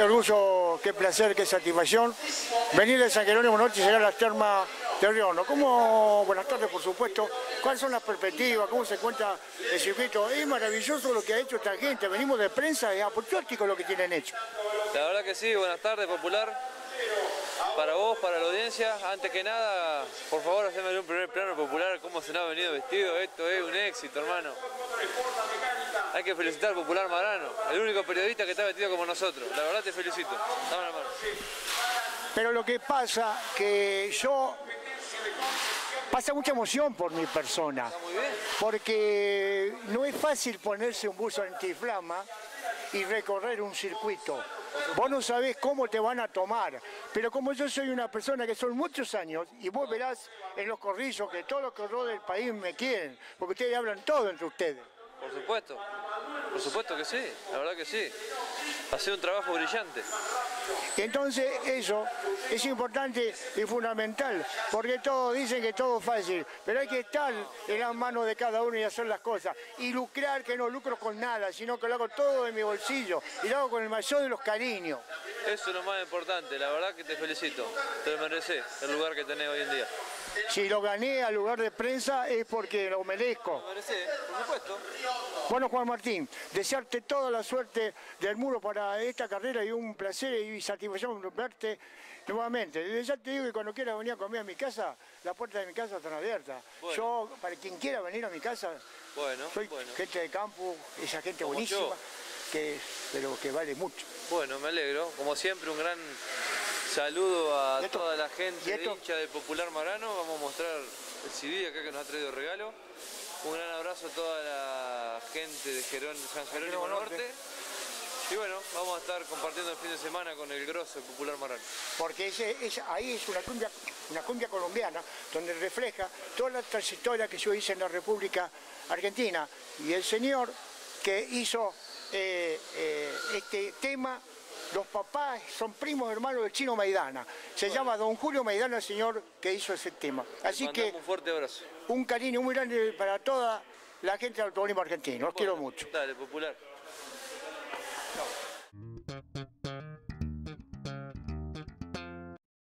Qué orgullo, qué placer, qué satisfacción. Venir de San Jerónimo Norte y llegar a las termas de Riono. ¿Cómo, buenas tardes por supuesto, cuáles son las perspectivas, cómo se cuenta el circuito? Es maravilloso lo que ha hecho esta gente, venimos de prensa, es apoteótico lo que tienen hecho. La verdad que sí, buenas tardes Popular. Para vos, para la audiencia, antes que nada, por favor, haceme un primer plano popular, cómo se nos ha venido vestido, esto es un éxito, hermano. Hay que felicitar al Popular Marano, el único periodista que está vestido como nosotros. La verdad te felicito. Dame la mano. Pero lo que pasa que yo pasa mucha emoción por mi persona. Está muy bien. Porque no es fácil ponerse un buzo antiflama y recorrer un circuito. Vos no sabés cómo te van a tomar, pero como yo soy una persona que son muchos años, y vos verás en los corrillos que todos los corredores del país me quieren, porque ustedes hablan todo entre ustedes. Por supuesto. Por supuesto que sí, la verdad que sí. Ha sido un trabajo brillante. Entonces eso es importante y fundamental, porque todos dicen que todo es fácil, pero hay que estar en las manos de cada uno y hacer las cosas. Y lucrar que no lucro con nada, sino que lo hago todo de mi bolsillo y lo hago con el mayor de los cariños. Eso es lo más importante, la verdad que te felicito. Te mereces, el lugar que tenés hoy en día. Si lo gané al lugar de prensa es porque lo merezco. Lo mereces, por supuesto. Bueno, Juan Martín, desearte toda la suerte del muro para esta carrera y un placer y satisfacción verte nuevamente. Ya te digo que cuando quieras venir a comer a mi casa, las puertas de mi casa están abiertas. Bueno. Yo, para quien quiera venir a mi casa, Bueno, soy bueno. gente de campo, esa gente Como buenísima, yo. que, pero que vale mucho. Bueno, me alegro. Como siempre, un gran saludo a toda la gente ¿Y esto? hincha del Popular Marano. Vamos a mostrar el CD acá que nos ha traído regalo. Un gran abrazo a toda la gente de Gerón, San Jerónimo Norte. Norte. Y bueno, vamos a estar compartiendo el fin de semana con el grosso del Popular Marano. porque ese- ahí es una cumbia, una cumbia colombiana donde refleja toda la trayectoria que yo hice en la República Argentina y el señor que hizo eh, eh, este tema, los papás son primos hermanos del chino Maidana, se llama Don Julio Maidana el señor que hizo ese tema. Así que un fuerte abrazo. un cariño muy grande para toda la gente del automovilismo argentino, los quiero mucho. Dale, Popular.